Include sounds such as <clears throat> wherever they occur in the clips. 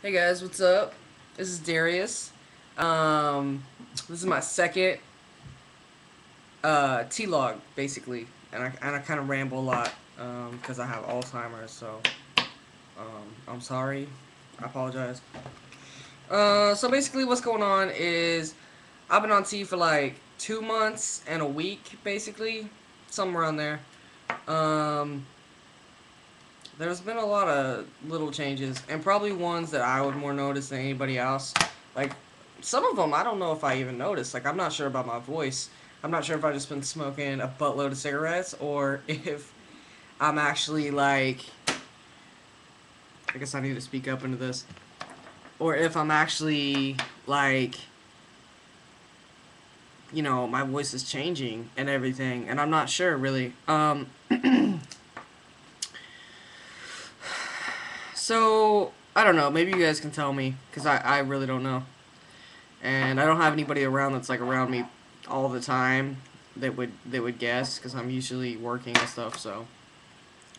Hey guys, what's up? This is Darius. Um, this is my second uh, T-log, basically, and I, and I kind of ramble a lot because um, I have Alzheimer's, so um, I'm sorry. I apologize. Uh, so basically what's going on is I've been on T for like two months and a week, basically, somewhere around there. Um, there's been a lot of little changes, and probably ones that I would more notice than anybody else. Like, some of them I don't know if I even noticed. Like, I'm not sure about my voice. I'm not sure if I've just been smoking a buttload of cigarettes, or <laughs> if I'm actually, like... I guess I need to speak up into this. Or if I'm actually, like... You know, my voice is changing and everything, and I'm not sure, really. Um... <clears throat> So, I don't know. Maybe you guys can tell me, because I, I really don't know. And I don't have anybody around that's, like, around me all the time that would, that would guess, because I'm usually working and stuff, so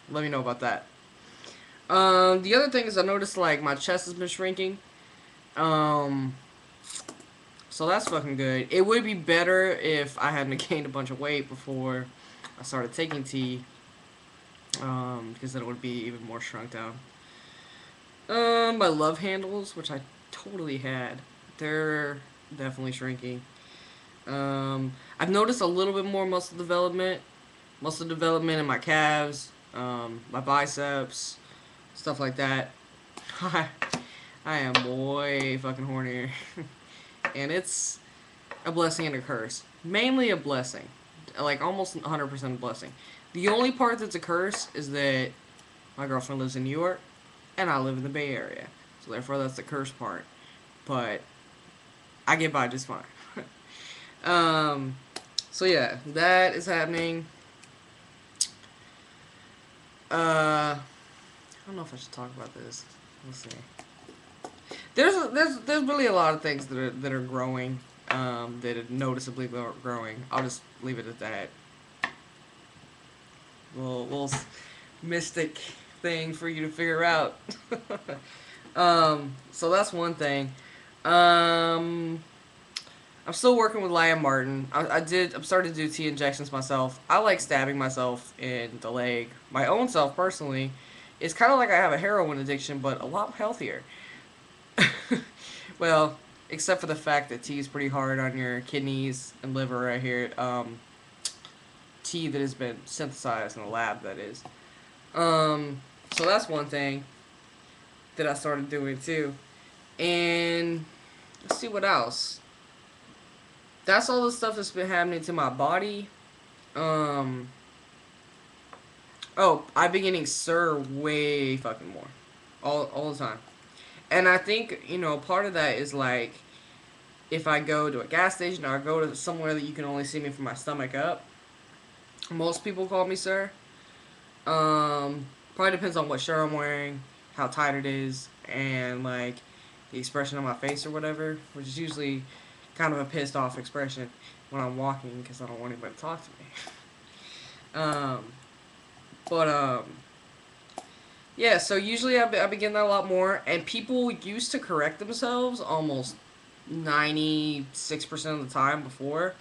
let me know about that. Um, the other thing is I noticed, like, my chest has been shrinking. Um, so that's fucking good. It would be better if I hadn't <laughs> gained a bunch of weight before I started taking T. Um, because then it would be even more shrunk down. Um, my love handles, which I totally had, they're definitely shrinking. Um, I've noticed a little bit more muscle development, muscle development in my calves, um, my biceps, stuff like that. <laughs> I am way fucking hornier. <laughs> and it's a blessing and a curse. Mainly a blessing. Like, almost 100% a blessing. The only part that's a curse is that my girlfriend lives in New York and I live in the Bay Area. So therefore that's the curse part. But I get by just fine. <laughs> um, so yeah, that is happening. Uh, I don't know if I should talk about this. Let's see. There's there's there's really a lot of things that are that are growing, um, that are noticeably growing. I'll just leave it at that. Little little mystic thing for you to figure out. <laughs> um, so that's one thing. Um, I'm still working with Lyon-Martin. I, I did. I'm starting to do T injections myself. I like stabbing myself in the leg. My own self, personally, it's kind of like I have a heroin addiction, but a lot healthier. <laughs> well, except for the fact that T is pretty hard on your kidneys and liver right here. Um, T that has been synthesized in the lab, that is. Um, so that's one thing that I started doing too. And let's see what else. That's all the stuff that's been happening to my body. Um. Oh, I've been getting SIR way fucking more. All, all the time. And I think, you know, part of that is like, if I go to a gas station or I go to somewhere that you can only see me from my stomach up, most people call me sir. Um, Probably depends on what shirt I'm wearing, how tight it is, and like the expression on my face or whatever, which is usually kind of a pissed off expression when I'm walking because I don't want anybody to talk to me. <laughs> um, but um, yeah. So usually I I begin that a lot more, and people used to correct themselves almost ninety six percent of the time before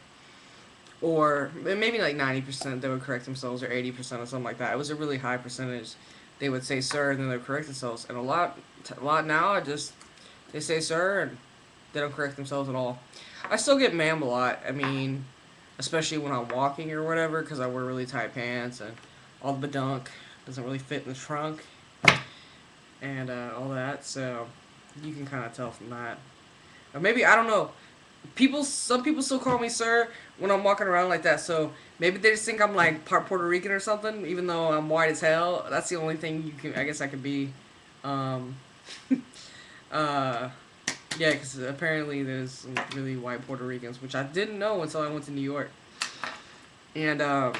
or maybe like 90% they would correct themselves or 80% or something like that. It was a really high percentage. They would say sir and then they would correct themselves. And a lot a lot now I just they say sir and they don't correct themselves at all. I still get ma'am a lot. I mean, especially when I'm walking or whatever because I wear really tight pants and all the badunk doesn't really fit in the trunk and uh, all that. So you can kind of tell from that. Or maybe I don't know people some people still call me sir when I'm walking around like that. So maybe they just think I'm like part Puerto Rican or something, even though I'm white as hell. That's the only thing you can. I guess I could be. Um, <laughs> uh, yeah, because apparently there's really white Puerto Ricans, which I didn't know until I went to New York. And um,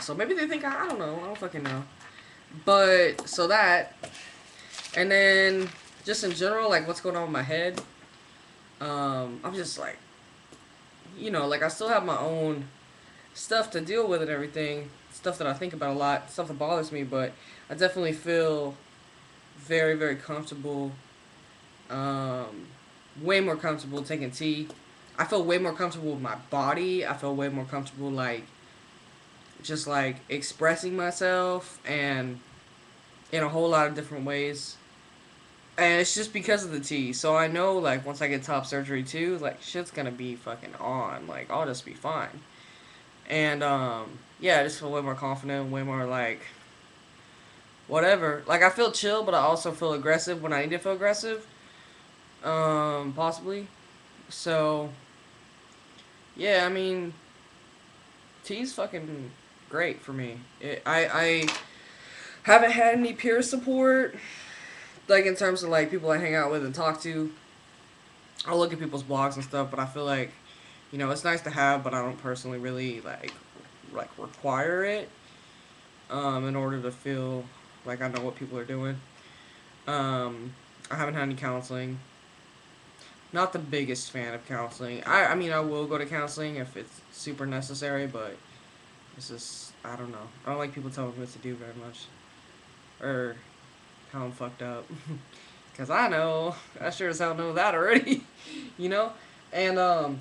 so maybe they think I, I don't know. I don't fucking know. But so that, and then just in general, like what's going on with my head um, I'm just like, you know, like I still have my own stuff to deal with and everything, stuff that I think about a lot, stuff that bothers me, but I definitely feel very, very comfortable Um, way more comfortable taking T. I feel way more comfortable with my body. I feel way more comfortable like just like expressing myself and in a whole lot of different ways. And it's just because of the T. So I know like once I get top surgery too, like shit's gonna be fucking on. Like I'll just be fine. And um yeah, I just feel way more confident, way more like whatever. Like I feel chill, but I also feel aggressive when I need to feel aggressive. Um, possibly. So yeah, I mean T's fucking great for me. It, I I haven't had any peer support, like in terms of like people I hang out with and talk to. I'll look at people's blogs and stuff, but I feel like, you know, it's nice to have, but I don't personally really like like require it. Um, in order to feel like I know what people are doing. Um, I haven't had any counseling. Not the biggest fan of counseling. I I mean I will go to counseling if it's super necessary, but it's just I don't know. I don't like people telling me what to do very much or how I'm fucked up. <laughs> Cause I know, I sure as hell know that already, <laughs> you know? And, um,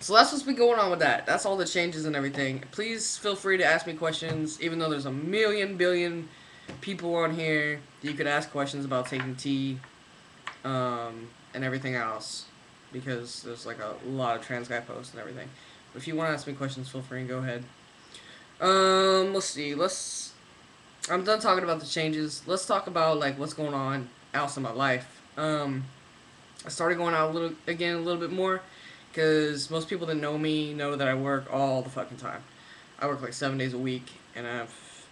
so that's what's been going on with that. That's all the changes and everything. Please feel free to ask me questions, even though there's a million billion people on here you could ask questions about taking T, um, and everything else. Because there's like a lot of trans guy posts and everything. But if you want to ask me questions, feel free and go ahead. Um, let's see. Let's. I'm done talking about the changes. Let's talk about like what's going on else in my life. Um, I started going out a little again a little bit more because most people that know me know that I work all the fucking time. I work like seven days a week, and I've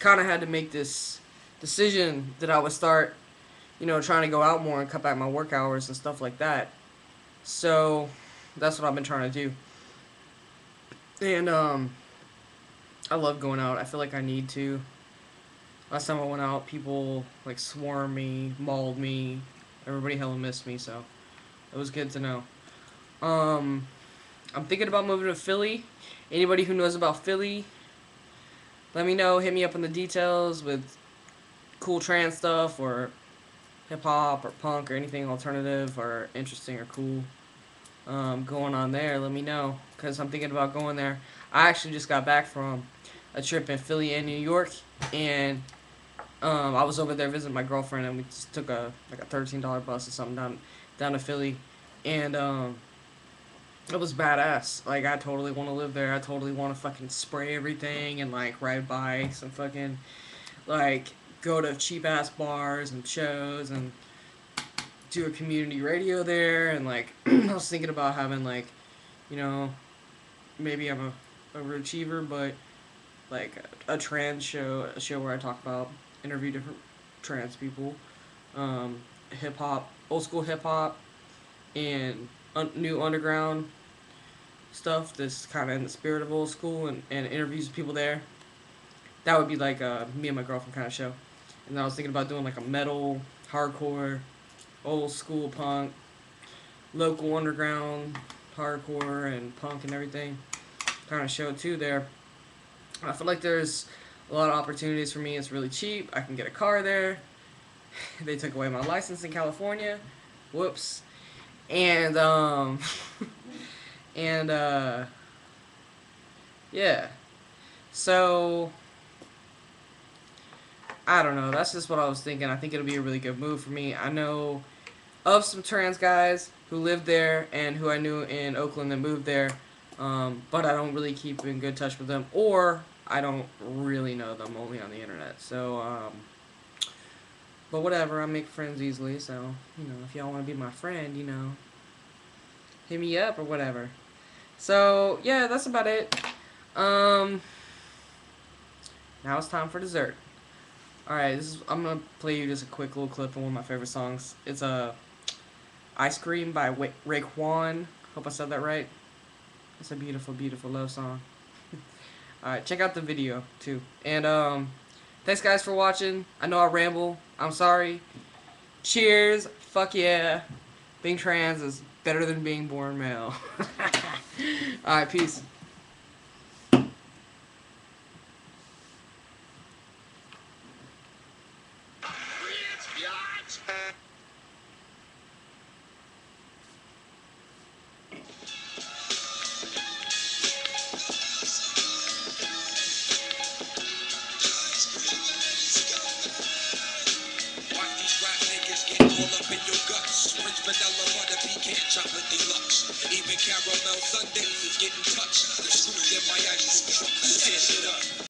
kind of had to make this decision that I would start, you know, trying to go out more and cut back my work hours and stuff like that. So that's what I've been trying to do. And um I love going out. I feel like I need to. Last time I went out, people like swarmed me, mauled me. Everybody hella missed me, so it was good to know. Um, I'm thinking about moving to Philly. Anybody who knows about Philly, let me know. Hit me up in the details with cool trans stuff or hip hop or punk or anything alternative or interesting or cool um, going on there. Let me know because I'm thinking about going there. I actually just got back from a trip in Philly and New York, and um, I was over there visiting my girlfriend, and we just took a like a thirteen dollar bus or something down down to Philly, and um, it was badass. Like I totally want to live there. I totally want to fucking spray everything and like ride bikes and fucking like go to cheap ass bars and shows and do a community radio there and like <clears throat> I was thinking about having like you know maybe I'm a overachiever but like a, a trans show, a show where I talk about interview different trans people, um, hip hop, old school hip hop, and un- new underground stuff that's kind of in the spirit of old school and, and interviews people there. That would be like a me and my girlfriend kind of show. And I was thinking about doing like a metal, hardcore, old school punk, local underground, hardcore and punk and everything kind of show too there. I feel like there's a lot of opportunities for me. It's really cheap. I can get a car there. <laughs> they took away my license in California. Whoops. And um <laughs> and uh yeah. So I don't know. That's just what I was thinking. I think it'll be a really good move for me. I know of some trans guys who lived there and who I knew in Oakland that moved there um, but I don't really keep in good touch with them, or I don't really know them only on the internet. So, um, but whatever, I make friends easily. So, you know, if y'all want to be my friend, you know, hit me up or whatever. So, yeah, that's about it. Um, now it's time for dessert. Alright, I'm gonna play you just a quick little clip of one of my favorite songs. It's a uh, Ice Cream by Raekwon. Hope I said that right. It's a beautiful, beautiful love song. Alright, check out the video, too. And, um, thanks, guys, for watching. I know I ramble. I'm sorry. Cheers. Fuck yeah. Being trans is better than being born male. <laughs> Alright, peace. Vanilla butter pecan chocolate deluxe. Even caramel sundaes is getting touched. The screws in my ice. Tear shit up.